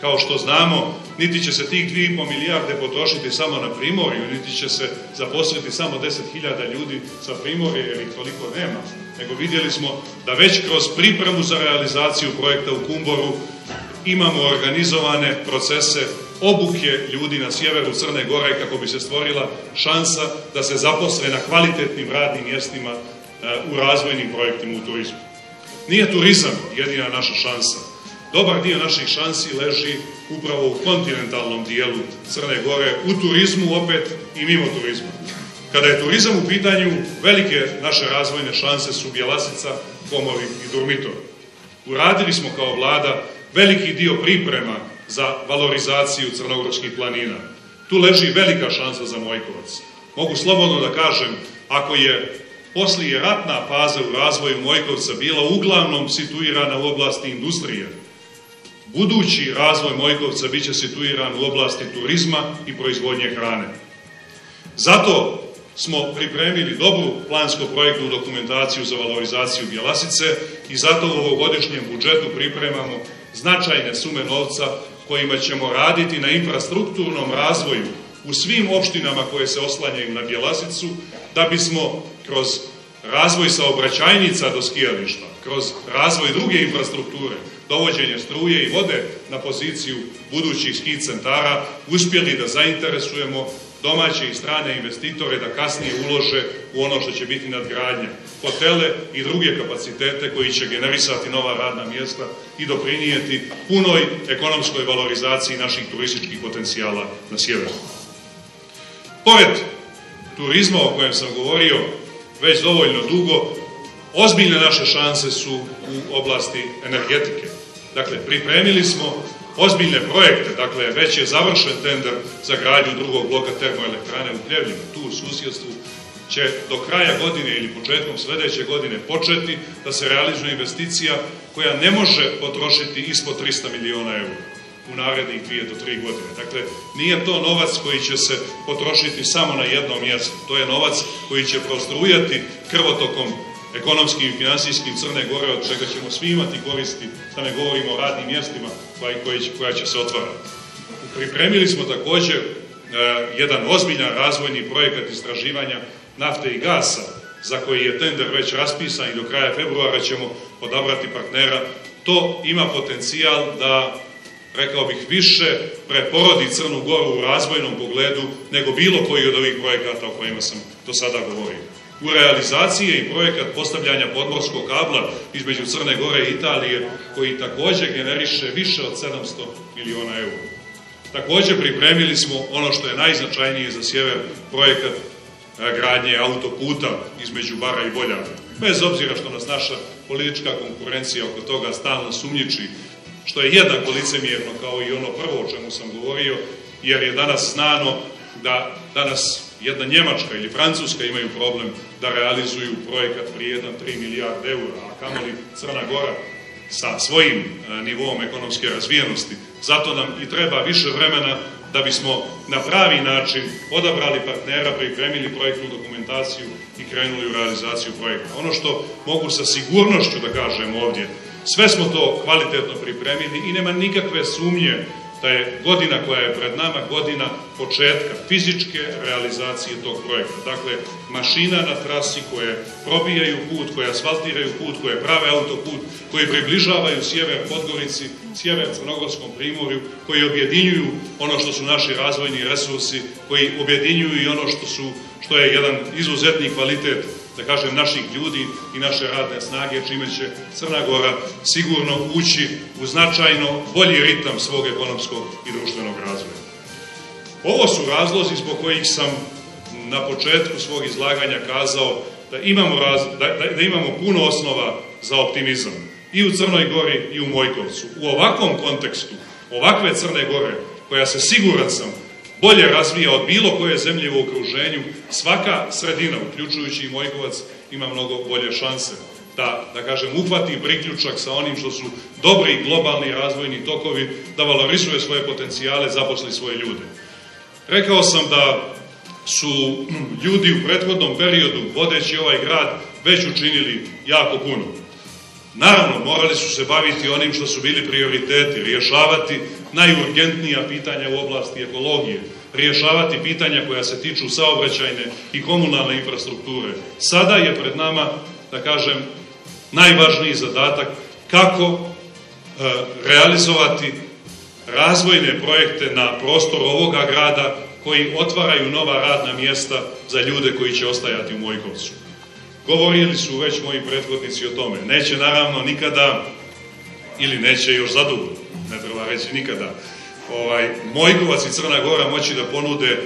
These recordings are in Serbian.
Kao što znamo, niti će se tih 2,5 milijarde potrošiti samo na primorju, niti će se zaposliti samo 10.000 ljudi sa primorje, jer ih toliko nema. Nego vidjeli smo da već kroz pripremu za realizaciju projekta u Kumboru imamo organizovane procese obuke ljudi na sjeveru Crne Gore kako bi se stvorila šansa da se zaposle na kvalitetnim radnim mjestima e, u razvojnim projektima u turizmu. Nije turizam jedina naša šansa. Dobar dio naših šansi leži upravo u kontinentalnom dijelu Crne Gore, u turizmu opet i mimo turizma. Kada je turizam u pitanju, velike naše razvojne šanse su Bjelasica, Komovi i Durmitor. Uradili smo kao vlada veliki dio priprema za valorizaciju crnogorskih planina. Tu leži velika šansa za Mojkovac. Mogu slobodno da kažem, ako je poslije ratna faza u razvoju Mojkovca bila uglavnom situirana u oblasti industrije, budući razvoj Mojkovca biće situiran u oblasti turizma i proizvodnje hrane. Zato smo pripremili dobru plansko-projektnu dokumentaciju za valorizaciju Bjelasice i zato u ovogodišnjem budžetu pripremamo značajne sume novca kojima ćemo raditi na infrastrukturnom razvoju u svim opštinama koje se oslanjaju na Bjelasicu, da bismo kroz razvoj saobraćajnica do skijališta, kroz razvoj druge infrastrukture, dovođenje struje i vode na poziciju budućih ski centara, uspjeli da zainteresujemo domaće i strane investitore da kasnije ulože u ono što će biti nadgradnja, hotele i druge kapacitete koji će generisati nova radna mjesta i doprinijeti punoj ekonomskoj valorizaciji naših turističkih potencijala na sjeveru. Pored turizma o kojem sam govorio već dovoljno dugo, ozbiljne naše šanse su u oblasti energetike. Dakle, pripremili smo ozbiljne projekte, dakle već je završen tender za gradnju drugog bloka termoelektrane u Pljevljima, tu u susjedstvu će do kraja godine ili početkom sledeće godine početi da se realizuje investicija koja ne može potrošiti ispod 300 miliona eura u narednih dvije do tri godine. Dakle, nije to novac koji će se potrošiti samo na jednom mjestu. To je novac koji će prostrujati krvotokom ekonomskim i finansijskim Crne Gore, od čega ćemo svi imati koristi, da ne govorimo o radnim mjestima koja, će, koja će se otvarati. Pripremili smo također e, jedan ozbiljan razvojni projekat istraživanja nafte i gasa, za koji je tender već raspisan i do kraja februara ćemo odabrati partnera. To ima potencijal da rekao bih, više preporodi Crnu Goru u razvojnom pogledu nego bilo koji od ovih projekata o kojima sam do sada govorio. U realizaciji je i projekat postavljanja podmorskog kabla između Crne Gore i Italije, koji takođe generiše više od 700 miliona eura. Takođe pripremili smo ono što je najznačajnije za sjever, projekat gradnje autoputa između Bara i Boljana. Bez obzira što nas naša politička konkurencija oko toga stalno sumnjiči, što je jednako licemjerno kao i ono prvo o čemu sam govorio, jer je danas znano da danas jedna Njemačka ili Francuska imaju problem da realizuju projekat prijedan 3 milijarde eura, a kamoli Crna Gora sa svojim e, nivom ekonomske razvijenosti. Zato nam i treba više vremena da bismo na pravi način odabrali partnera, pripremili projektnu dokumentaciju i krenuli u realizaciju projekta. Ono što mogu sa sigurnošću da kažem ovdje, sve smo to kvalitetno pripremili i nema nikakve sumnje da je godina koja je pred nama godina početka fizičke realizacije tog projekta. Dakle, mašina na trasi koje probijaju put, koje asfaltiraju put, koje prave autoput, koji približavaju sjever Podgorici, sjever Crnogorskom primorju, koji objedinjuju ono što su naši razvojni resursi, koji objedinjuju i ono što, su, što je jedan izuzetni kvalitet da kažem, naših ljudi i naše radne snage, čime će Crna Gora sigurno ući u značajno bolji ritam svog ekonomskog i društvenog razvoja. Ovo su razlozi zbog kojih sam na početku svog izlaganja kazao da imamo, raz, da, da, da imamo puno osnova za optimizam i u Crnoj Gori i u Mojkovcu. U ovakvom kontekstu, ovakve Crne Gore, koja se siguran sam bolje razvija od bilo koje zemlje u okruženju, svaka sredina, uključujući i Mojkovac, ima mnogo bolje šanse da, da kažem, uhvati priključak sa onim što su dobri globalni razvojni tokovi, da valorizuje svoje potencijale, zaposli svoje ljude. Rekao sam da su ljudi u prethodnom periodu, vodeći ovaj grad, već učinili jako puno. Naravno, morali su se baviti onim što su bili prioriteti, rješavati najurgentnija pitanja u oblasti ekologije, rješavati pitanja koja se tiču saobraćajne i komunalne infrastrukture. Sada je pred nama, da kažem, najvažniji zadatak kako e, realizovati razvojne projekte na prostor ovoga grada koji otvaraju nova radna mjesta za ljude koji će ostajati u Mojkovcu. Govorili su već moji prethodnici o tome. Neće naravno nikada, ili neće još zadugo, ne treba reći nikada, ovaj, Mojkovac i Crna Gora moći da ponude,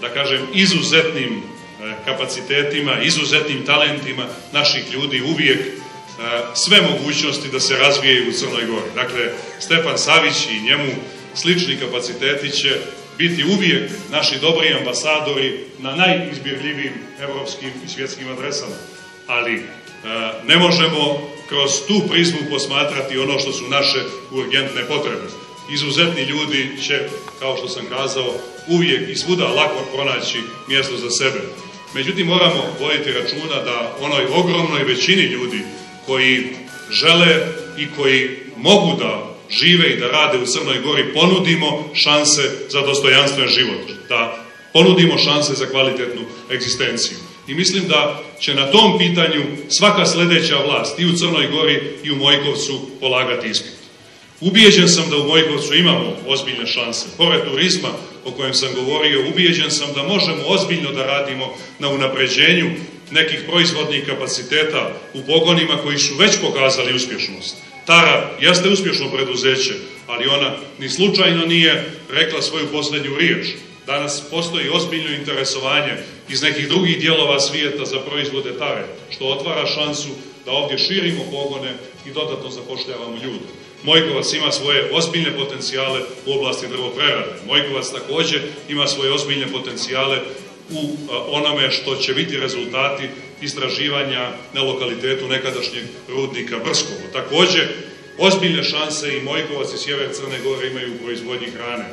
da kažem, izuzetnim kapacitetima, izuzetnim talentima naših ljudi uvijek sve mogućnosti da se razvijaju u Crnoj Gori. Dakle, Stefan Savić i njemu slični kapaciteti će biti uvijek naši dobri ambasadori na najizbirljivijim evropskim i svjetskim adresama. Ali e, ne možemo kroz tu prizmu posmatrati ono što su naše urgentne potrebe. Izuzetni ljudi će, kao što sam kazao, uvijek i svuda lako pronaći mjesto za sebe. Međutim, moramo voditi računa da onoj ogromnoj većini ljudi koji žele i koji mogu da žive i da rade u Crnoj Gori, ponudimo šanse za dostojanstven život, da ponudimo šanse za kvalitetnu egzistenciju. I mislim da će na tom pitanju svaka sledeća vlast i u Crnoj Gori i u Mojkovcu polagati ispit. Ubijeđen sam da u Mojkovcu imamo ozbiljne šanse. Pored turizma o kojem sam govorio, ubijeđen sam da možemo ozbiljno da radimo na unapređenju nekih proizvodnih kapaciteta u pogonima koji su već pokazali uspješnost. Tara jeste uspješno preduzeće, ali ona ni slučajno nije rekla svoju posljednju riječ. Danas postoji ozbiljno interesovanje iz nekih drugih dijelova svijeta za proizvode tare, što otvara šansu da ovdje širimo pogone i dodatno zapošljavamo ljude. Mojkovac ima svoje ozbiljne potencijale u oblasti drvoprerade. Mojkovac također ima svoje ozbiljne potencijale u onome što će biti rezultati istraživanja na lokalitetu nekadašnjeg rudnika Brskovo. Također, ozbiljne šanse i Mojkovac i Sjever Crne Gore imaju u proizvodnji hrane.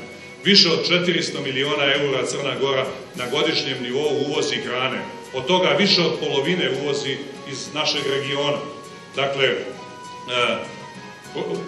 Više od 400 miliona eura Crna Gora na godišnjem nivou uvozi hrane. Od toga više od polovine uvozi iz našeg regiona. Dakle, e,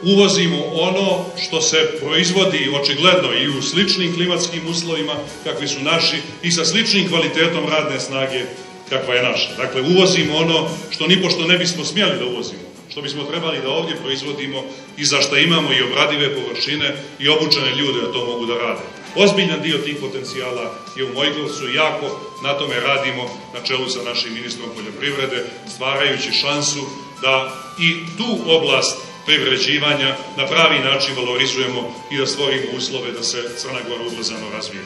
uvozimo ono što se proizvodi očigledno i u sličnim klimatskim uslovima kakvi su naši i sa sličnim kvalitetom radne snage kakva je naša. Dakle, uvozimo ono što nipošto ne bismo smjeli da uvozimo, što bismo trebali da ovdje proizvodimo i za što imamo i obradive površine i obučene ljude da to mogu da rade. Ozbiljan dio tih potencijala je u Mojkovcu jako na tome radimo na čelu sa našim ministrom poljoprivrede, stvarajući šansu da i tu oblast privređivanja na pravi način valorizujemo i da stvorimo uslove da se Crna Gora ubrzano razvije.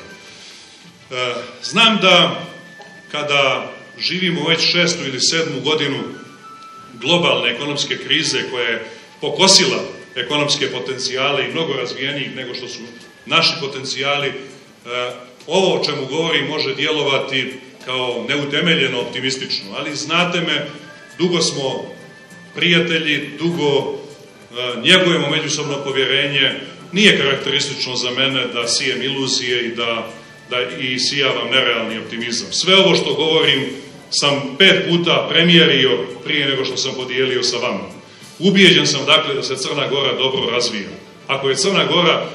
Znam da kada živimo već šestu ili sedmu godinu globalne ekonomske krize koja je pokosila ekonomske potencijale i mnogo razvijenijih nego što su naši potencijali, e, ovo o čemu govorim može djelovati kao neutemeljeno optimistično, ali znate me, dugo smo prijatelji, dugo E, njegujemo međusobno povjerenje, nije karakteristično za mene da sijem iluzije i da, da i sijavam nerealni optimizam. Sve ovo što govorim sam pet puta premijerio prije nego što sam podijelio sa vama. Ubijeđen sam dakle da se Crna Gora dobro razvija. Ako je Crna Gora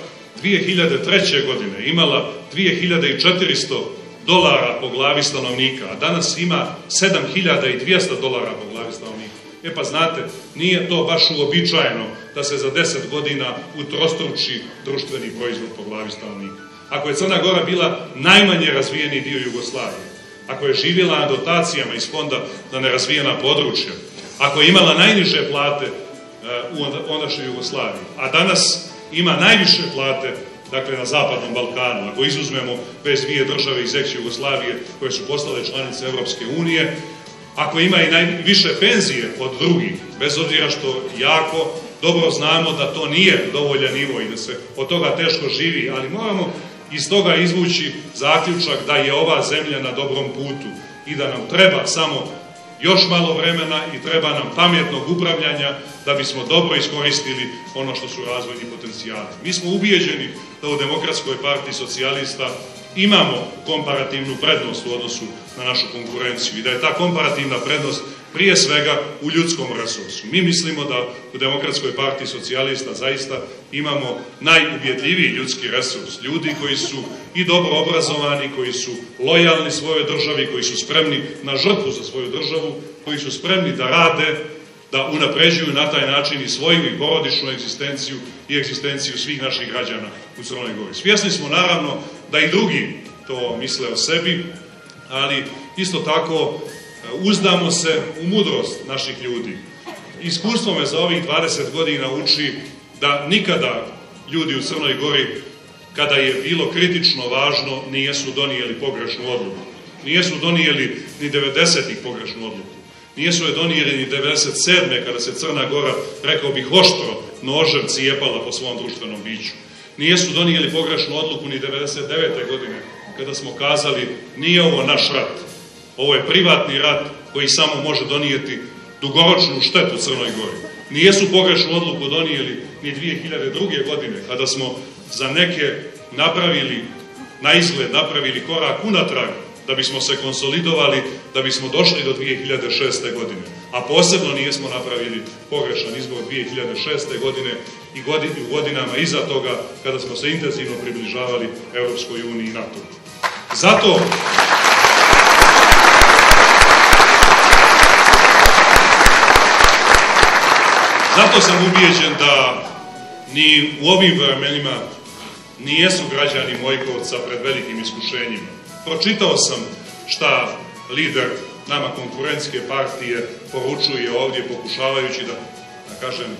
2003. godine imala 2400 dolara po glavi stanovnika, a danas ima 7200 dolara po glavi stanovnika, E pa znate, nije to baš uobičajeno da se za deset godina utrostruči društveni proizvod po glavi stanovnika. Ako je Crna Gora bila najmanje razvijeni dio Jugoslavije, ako je živjela na dotacijama iz fonda za nerazvijena područja, ako je imala najniže plate uh, u ondašnjoj Jugoslaviji, a danas ima najviše plate dakle na Zapadnom Balkanu, ako izuzmemo bez dvije države iz ex Jugoslavije koje su postale članice Evropske unije, ako ima i najviše penzije od drugih, bez obzira što jako dobro znamo da to nije dovoljan nivo i da se od toga teško živi, ali moramo iz toga izvući zaključak da je ova zemlja na dobrom putu i da nam treba samo još malo vremena i treba nam pametnog upravljanja da bismo dobro iskoristili ono što su razvojni potencijali. Mi smo ubijeđeni da u Demokratskoj partiji socijalista imamo komparativnu prednost u odnosu na našu konkurenciju i da je ta komparativna prednost prije svega u ljudskom resursu. Mi mislimo da u Demokratskoj partiji socijalista zaista imamo najubjedljiviji ljudski resurs. Ljudi koji su i dobro obrazovani, koji su lojalni svojoj državi, koji su spremni na žrtvu za svoju državu, koji su spremni da rade, da unapređuju na taj način i svoju i porodičnu egzistenciju i egzistenciju svih naših građana u Crnoj Gori. Svjesni smo naravno da i drugi to misle o sebi, ali isto tako uzdamo se u mudrost naših ljudi. Iskustvo me za ovih 20 godina uči da nikada ljudi u Crnoj Gori, kada je bilo kritično važno, nijesu donijeli pogrešnu odluku. Nijesu donijeli ni 90-ih pogrešnu odluku. Nijesu je donijeli ni 97. kada se Crna Gora, rekao bih, oštro nožem cijepala po svom društvenom biću. Nijesu donijeli pogrešnu odluku ni 99. godine, kada smo kazali, nije ovo naš rat, Ovo je privatni rat koji samo može donijeti dugoročnu štetu Crnoj Gori. Nijesu pogrešnu odluku donijeli ni 2002. godine, kada smo za neke napravili, na izgled napravili korak unatrag, da bismo se konsolidovali, da bismo došli do 2006. godine. A posebno nijesmo napravili pogrešan izbor 2006. godine i u godinama iza toga, kada smo se intenzivno približavali Europskoj uniji i NATO. Zato Zato sam ubijeđen da ni u ovim vremenima nijesu građani Mojkovca pred velikim iskušenjima. Pročitao sam šta lider nama konkurencijske partije poručuje ovdje pokušavajući da, da kažem,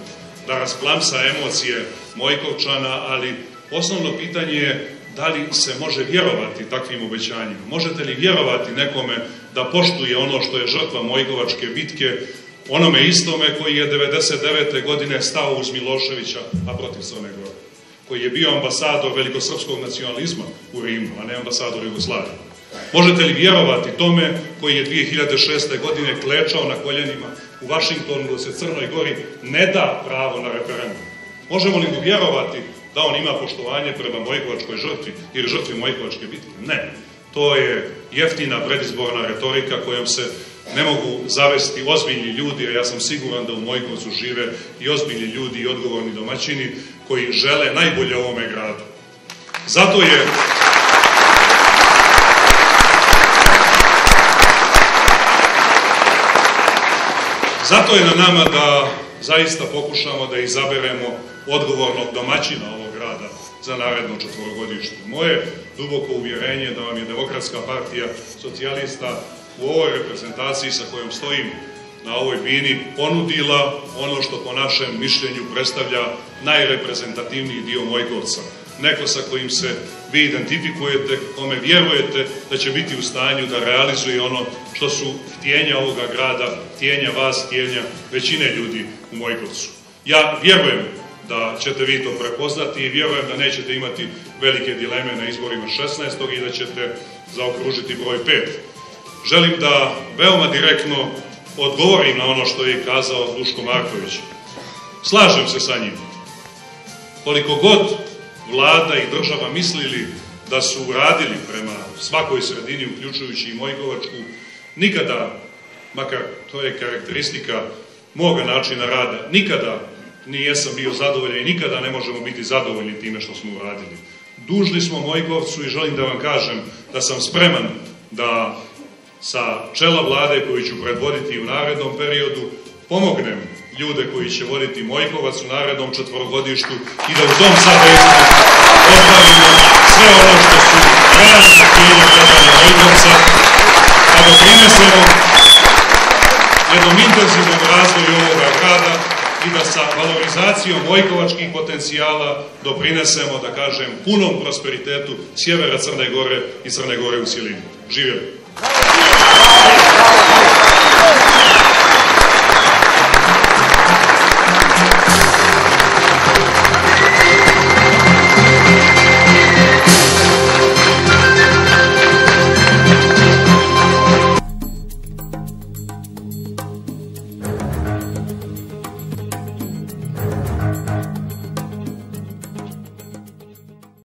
da rasplamsa emocije Mojkovčana, ali osnovno pitanje je da li se može vjerovati takvim obećanjima. Možete li vjerovati nekome da poštuje ono što je žrtva Mojkovačke bitke, onome istome koji je 99. godine stao uz Miloševića, a protiv Crne Gore, koji je bio ambasador velikosrpskog nacionalizma u Rimu, a ne ambasador Jugoslavije. Možete li vjerovati tome koji je 2006. godine klečao na koljenima u Vašingtonu da se Crnoj Gori ne da pravo na referendum? Možemo li vjerovati da on ima poštovanje prema Mojkovačkoj žrtvi ili žrtvi Mojkovačke bitke? Ne. To je jeftina predizborna retorika kojom se ne mogu zavesti ozbiljni ljudi, a ja sam siguran da u Mojkovcu žive i ozbiljni ljudi i odgovorni domaćini koji žele najbolje ovome gradu. Zato je Zato je na nama da zaista pokušamo da izaberemo odgovornog domaćina ovog grada za naredno četvorogodište. Moje duboko uvjerenje da vam je Demokratska partija socijalista u ovoj reprezentaciji sa kojom stojim na ovoj bini ponudila ono što po našem mišljenju predstavlja najreprezentativniji dio Mojkovca. Neko sa kojim se vi identifikujete, kome vjerujete da će biti u stanju da realizuje ono što su htjenja ovoga grada, htjenja vas, htjenja većine ljudi u Mojkovcu. Ja vjerujem da ćete vi to prepoznati i vjerujem da nećete imati velike dileme na izborima 16. i da ćete zaokružiti broj 5 želim da veoma direktno odgovorim na ono što je kazao Duško Marković. Slažem se sa njim. Koliko god vlada i država mislili da su uradili prema svakoj sredini, uključujući i Mojkovačku, nikada, makar to je karakteristika moga načina rada, nikada nijesam bio zadovoljan i nikada ne možemo biti zadovoljni time što smo uradili. Dužni smo Mojkovcu i želim da vam kažem da sam spreman da sa čela vlade koju ću predvoditi u narednom periodu, pomognem ljude koji će voditi Mojkovac u narednom četvorogodištu i da u tom sadejstvu ostvarimo sve ono što su realne htjenje gledanja Mojkovca, a da prinesemo jednom intenzivnom razvoju ovoga grada i da sa valorizacijom Mojkovačkih potencijala doprinesemo, da kažem, punom prosperitetu sjevera Crne Gore i Crne Gore u cijelini. Živjeli! Hallelujah.